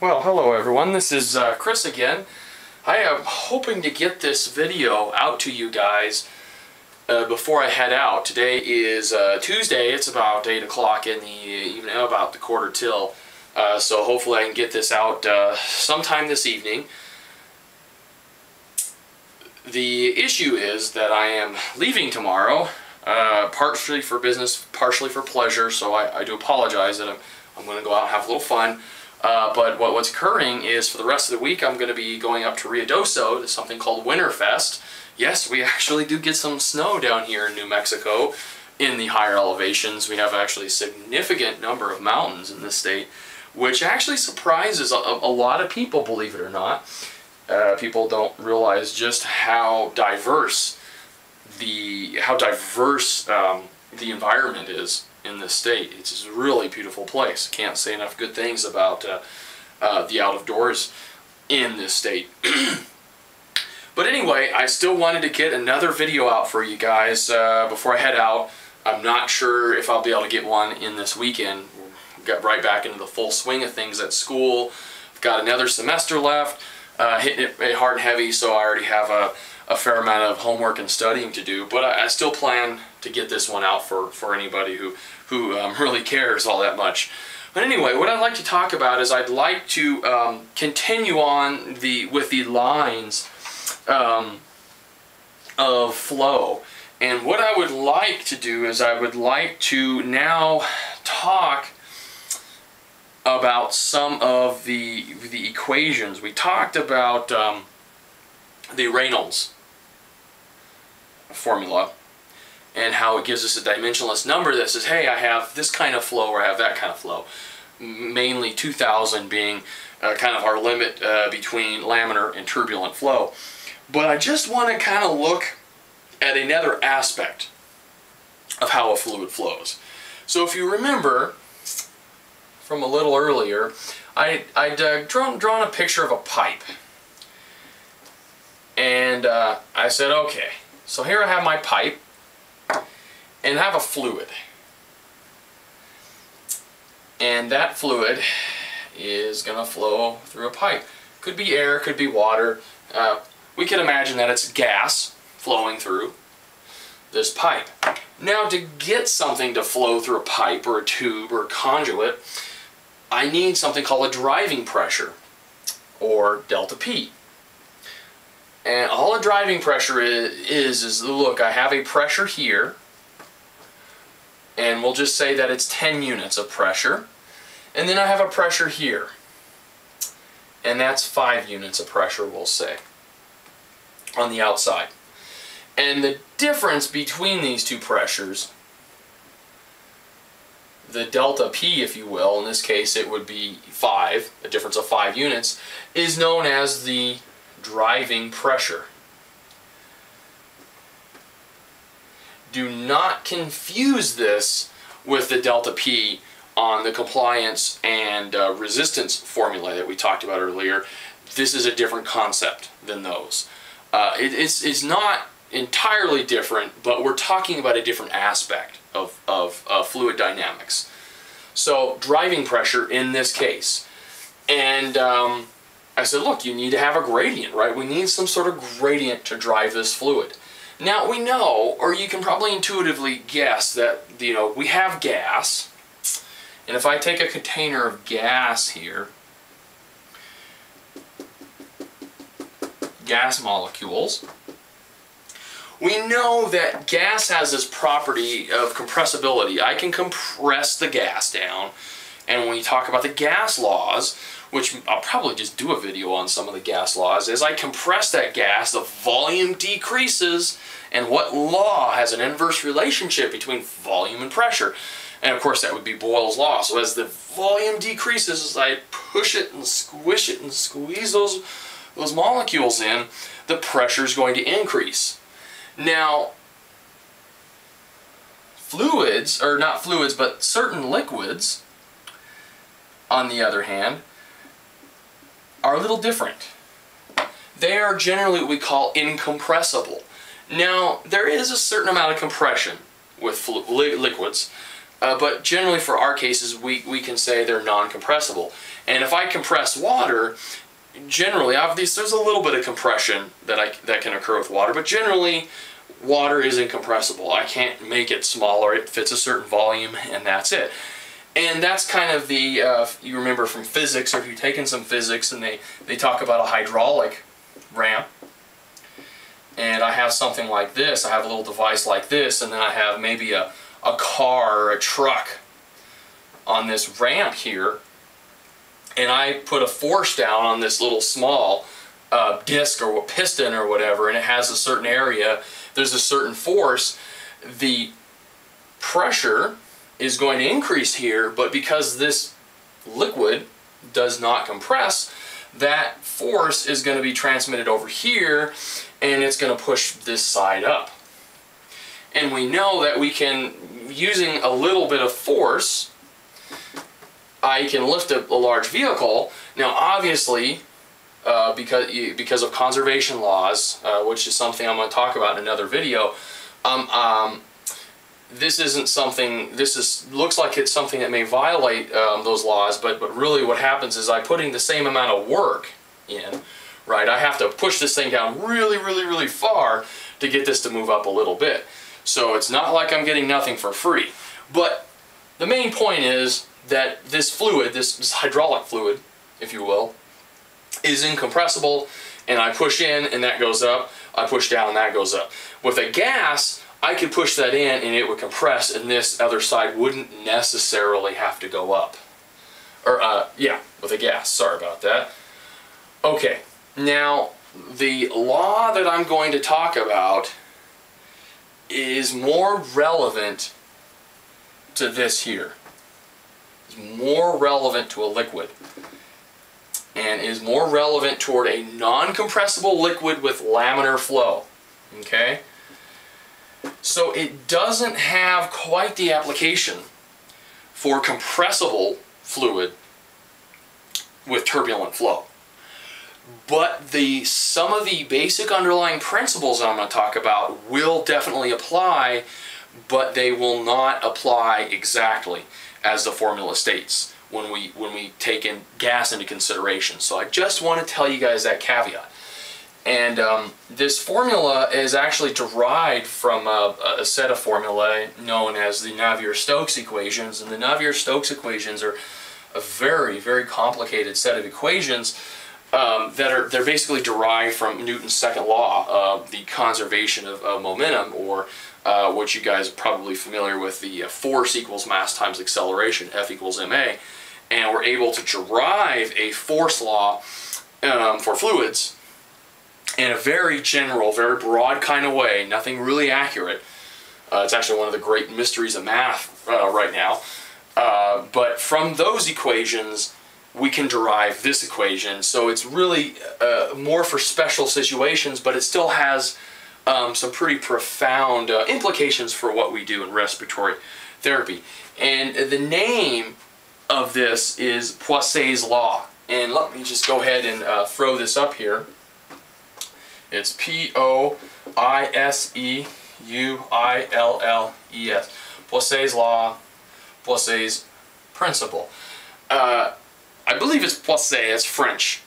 Well, hello everyone. This is uh, Chris again. I am hoping to get this video out to you guys uh, before I head out. Today is uh, Tuesday. It's about 8 o'clock in the evening, about the quarter till. Uh, so hopefully I can get this out uh, sometime this evening. The issue is that I am leaving tomorrow, uh, partially for business, partially for pleasure, so I, I do apologize that I'm, I'm going to go out and have a little fun. Uh, but what, what's occurring is for the rest of the week I'm going to be going up to Rio Ruidoso to something called Winterfest. Yes, we actually do get some snow down here in New Mexico in the higher elevations. We have actually a significant number of mountains in this state, which actually surprises a, a lot of people, believe it or not. Uh, people don't realize just how diverse the how diverse um, the environment is in this state. It's a really beautiful place. Can't say enough good things about uh, uh, the out of doors in this state. but anyway, I still wanted to get another video out for you guys uh, before I head out. I'm not sure if I'll be able to get one in this weekend. Got right back into the full swing of things at school. I've got another semester left, uh, hitting it hard and heavy, so I already have a, a fair amount of homework and studying to do. But I, I still plan to get this one out for, for anybody who, who um, really cares all that much. But anyway, what I'd like to talk about is I'd like to um, continue on the with the lines um, of flow. And what I would like to do is I would like to now talk about some of the the equations. We talked about um, the Reynolds formula and how it gives us a dimensionless number that says, hey, I have this kind of flow or I have that kind of flow. Mainly 2000 being uh, kind of our limit uh, between laminar and turbulent flow. But I just want to kind of look at another aspect of how a fluid flows. So if you remember from a little earlier, I, I'd uh, drawn, drawn a picture of a pipe. And uh, I said, okay, so here I have my pipe and have a fluid. And that fluid is going to flow through a pipe. Could be air, could be water. Uh, we can imagine that it's gas flowing through this pipe. Now to get something to flow through a pipe or a tube or a conduit, I need something called a driving pressure or delta P. And all a driving pressure is, is, is look, I have a pressure here and we'll just say that it's 10 units of pressure. And then I have a pressure here. And that's 5 units of pressure, we'll say, on the outside. And the difference between these two pressures, the delta P, if you will, in this case it would be 5, a difference of 5 units, is known as the driving pressure. do not confuse this with the delta P on the compliance and uh, resistance formula that we talked about earlier. This is a different concept than those. Uh, it, it's, it's not entirely different, but we're talking about a different aspect of, of uh, fluid dynamics. So driving pressure in this case. And um, I said, look, you need to have a gradient, right? We need some sort of gradient to drive this fluid. Now we know, or you can probably intuitively guess that, you know, we have gas. And if I take a container of gas here, gas molecules, we know that gas has this property of compressibility. I can compress the gas down. And when we talk about the gas laws, which I'll probably just do a video on some of the gas laws, as I compress that gas, the volume decreases, and what law has an inverse relationship between volume and pressure? And of course that would be Boyle's law. So as the volume decreases, as I push it and squish it and squeeze those, those molecules in, the pressure is going to increase. Now, fluids, or not fluids, but certain liquids, on the other hand, are a little different. They are generally what we call incompressible. Now, there is a certain amount of compression with li liquids. uh, but generally for our cases, we, we can say they're non-compressible. And if I compress water, generally, obviously, there's a little bit of compression that, I, that can occur with water, but generally, water is incompressible. I can't make it smaller. It fits a certain volume, and that's it. And that's kind of the, uh, you remember from physics, or if you've taken some physics, and they, they talk about a hydraulic ramp. And I have something like this. I have a little device like this, and then I have maybe a, a car or a truck on this ramp here. And I put a force down on this little small uh, disc or piston or whatever, and it has a certain area. There's a certain force. The pressure is going to increase here, but because this liquid does not compress, that force is going to be transmitted over here and it's going to push this side up. And we know that we can, using a little bit of force, I can lift a, a large vehicle. Now obviously, uh, because, because of conservation laws, uh, which is something I'm going to talk about in another video, um, um, this isn't something, this is looks like it's something that may violate um, those laws, but, but really what happens is I'm putting the same amount of work in, right? I have to push this thing down really, really, really far to get this to move up a little bit. So it's not like I'm getting nothing for free. But the main point is that this fluid, this, this hydraulic fluid, if you will, is incompressible and I push in and that goes up, I push down and that goes up. With a gas, I could push that in and it would compress and this other side wouldn't necessarily have to go up. Or, uh, yeah, with a gas, sorry about that. Okay, now the law that I'm going to talk about is more relevant to this here. It's more relevant to a liquid and is more relevant toward a non-compressible liquid with laminar flow. Okay? So it doesn't have quite the application for compressible fluid with turbulent flow. But the some of the basic underlying principles I'm going to talk about will definitely apply, but they will not apply exactly as the formula states when we when we take in gas into consideration. So I just want to tell you guys that caveat. And um, this formula is actually derived from a, a, set of formulae known as the Navier-Stokes equations. And the Navier-Stokes equations are a very, very complicated set of equations um, that are they're basically derived from Newton's second law, uh, the conservation of momentum, or uh, what you guys are probably familiar with, the uh, force equals mass times acceleration, F equals ma. And we're able to derive a force law um, for fluids in a very general, very broad kind of way, nothing really accurate. Uh, it's actually one of the great mysteries of math uh, right now. Uh, but from those equations, we can derive this equation. So it's really uh, more for special situations, but it still has um, some pretty profound uh, implications for what we do in respiratory therapy. And the name of this is Poiseuille's law. And let me just go ahead and uh, throw this up here. It's P-O-I-S-E-U-I-L-L-E-S. Poiseuille's law, Poiseuille's principle. Uh, I believe it's Poiseuille, it's French.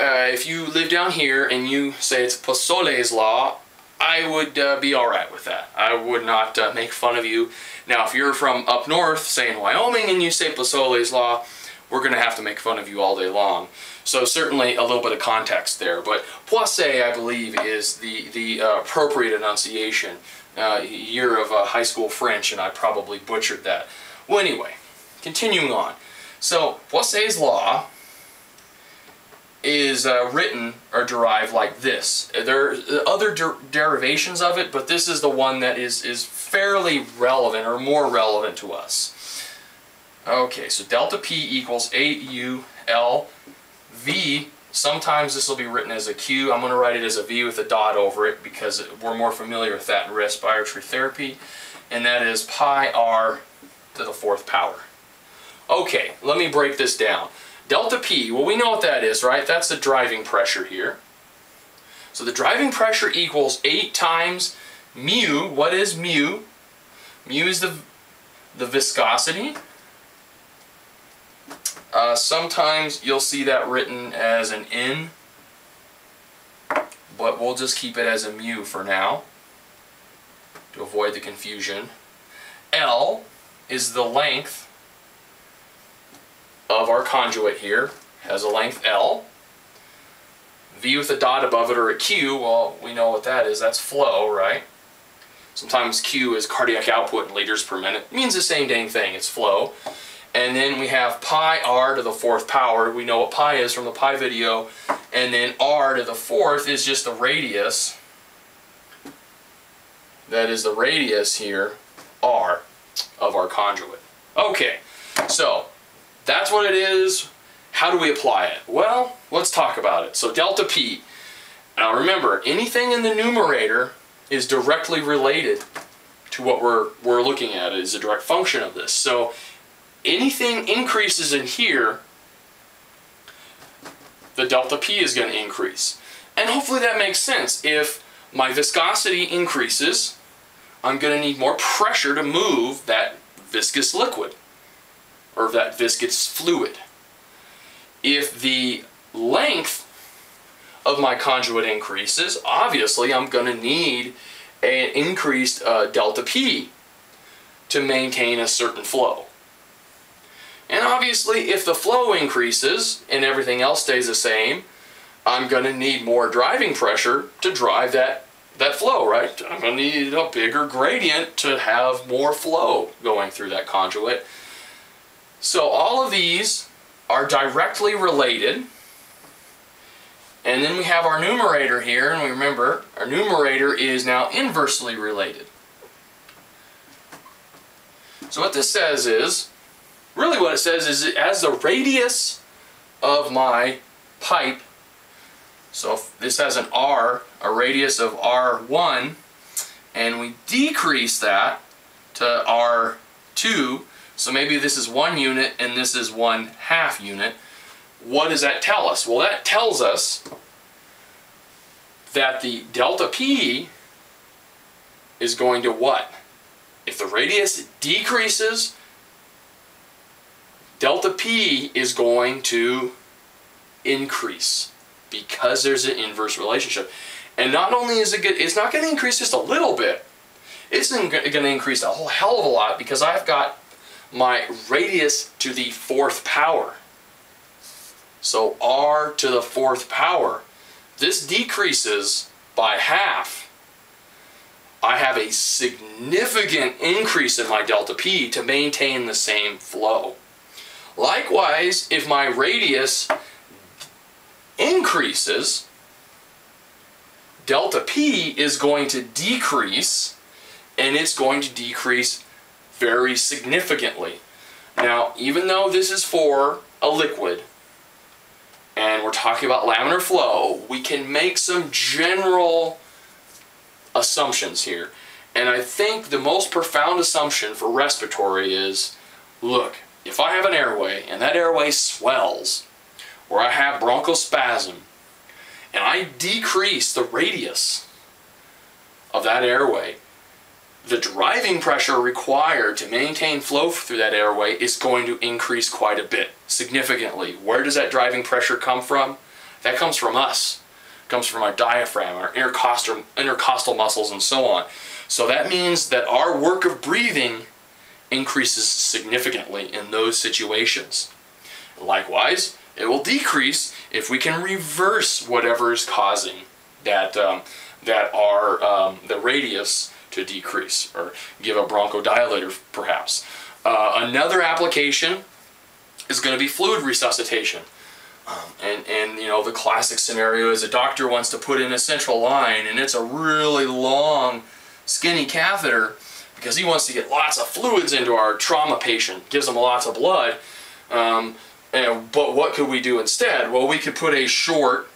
Uh, if you live down here and you say it's Poiseuille's law, I would uh, be alright with that. I would not uh, make fun of you. Now, if you're from up north, say in Wyoming, and you say Poiseuille's law, we're going to have to make fun of you all day long. So certainly a little bit of context there. But Poiseuille, I believe, is the, the uh, appropriate enunciation. Uh, year of uh, high school French, and I probably butchered that. Well, anyway, continuing on. So, Poiseuille's law is uh, written or derived like this. There are other der derivations of it, but this is the one that is, is fairly relevant or more relevant to us. Okay, so delta P equals AU V. Sometimes this will be written as a Q. I'm going to write it as a V with a dot over it because we're more familiar with that in respiratory therapy. And that is pi r to the fourth power. Okay, let me break this down. Delta P, well we know what that is, right? That's the driving pressure here. So the driving pressure equals 8 times mu. What is mu? Mu is the the viscosity. Uh, sometimes you'll see that written as an N, but we'll just keep it as a mu for now to avoid the confusion. L is the length of our conduit here, has a length L. V with a dot above it or a Q, well, we know what that is. That's flow, right? Sometimes Q is cardiac output in liters per minute. It means the same dang thing. It's flow. And then we have pi r to the fourth power. We know what pi is from the pi video. And then r to the fourth is just the radius. That is the radius here, r, of our conduit. Okay, so that's what it is. How do we apply it? Well, let's talk about it. So delta P. Now remember, anything in the numerator is directly related to what we're, we're looking at. It is a direct function of this. So anything increases in here, the delta P is going to increase. And hopefully that makes sense. If my viscosity increases, I'm going to need more pressure to move that viscous liquid or that viscous fluid. If the length of my conduit increases, obviously I'm going to need an increased uh, delta P to maintain a certain flow. And obviously if the flow increases and everything else stays the same, I'm going to need more driving pressure to drive that, that flow, right? I'm going to need a bigger gradient to have more flow going through that conduit. So all of these are directly related. And then we have our numerator here, and we remember our numerator is now inversely related. So what this says is, really what it says is as the radius of my pipe, so if this has an R, a radius of R1, and we decrease that to R2, so maybe this is one unit and this is one half unit. What does that tell us? Well, that tells us that the delta P is going to what? If the radius decreases, delta P is going to increase because there's an inverse relationship. And not only is it good, it's not going to increase just a little bit. It's going to increase a whole hell of a lot because I've got my radius to the fourth power. So r to the fourth power. This decreases by half. I have a significant increase in my delta P to maintain the same flow. Likewise, if my radius increases, delta P is going to decrease and it's going to decrease very significantly. Now, even though this is for a liquid, and we're talking about laminar flow, we can make some general assumptions here. And I think the most profound assumption for respiratory is, look, if I have an airway and that airway swells, or I have bronchospasm, and I decrease the radius of that airway, the driving pressure required to maintain flow through that airway is going to increase quite a bit, significantly. Where does that driving pressure come from? That comes from us. It comes from our diaphragm, our intercostal, intercostal muscles, and so on. So that means that our work of breathing increases significantly in those situations. Likewise, it will decrease if we can reverse whatever is causing that, um, that our, um, the radius to decrease or give a bronchodilator perhaps. Uh, another application is going to be fluid resuscitation. Um, and, and you know the classic scenario is a doctor wants to put in a central line and it's a really long skinny catheter because he wants to get lots of fluids into our trauma patient, gives them lots of blood. Um, and, but what could we do instead? Well, we could put a short,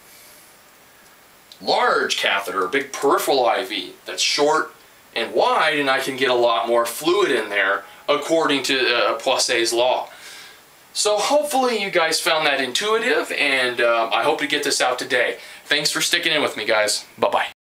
large catheter, a big peripheral IV that's short and wide and I can get a lot more fluid in there according to uh, law. So hopefully you guys found that intuitive and uh, I hope to get this out today. Thanks for sticking in with me guys. Bye-bye.